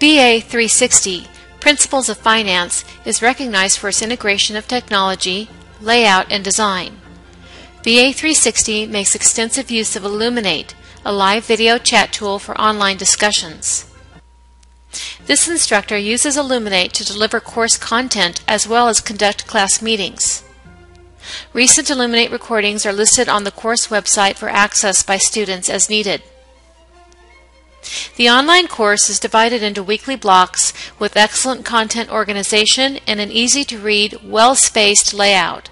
BA 360 Principles of Finance is recognized for its integration of technology, layout, and design. BA 360 makes extensive use of Elluminate, a live video chat tool for online discussions. This instructor uses Elluminate to deliver course content as well as conduct class meetings. Recent Elluminate recordings are listed on the course website for access by students as needed. The online course is divided into weekly blocks with excellent content organization and an easy-to-read, well-spaced layout.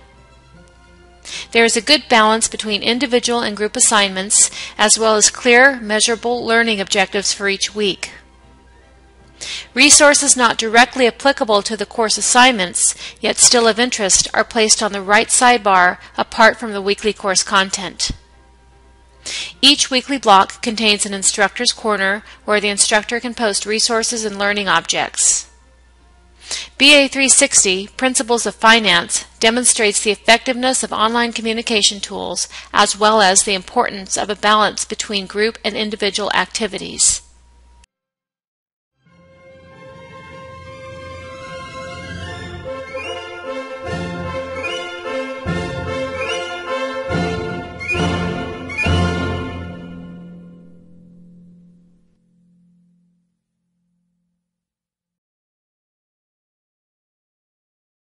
There is a good balance between individual and group assignments, as well as clear, measurable learning objectives for each week. Resources not directly applicable to the course assignments, yet still of interest, are placed on the right sidebar apart from the weekly course content. Each weekly block contains an instructor's corner where the instructor can post resources and learning objects. BA 360, Principles of Finance, demonstrates the effectiveness of online communication tools as well as the importance of a balance between group and individual activities.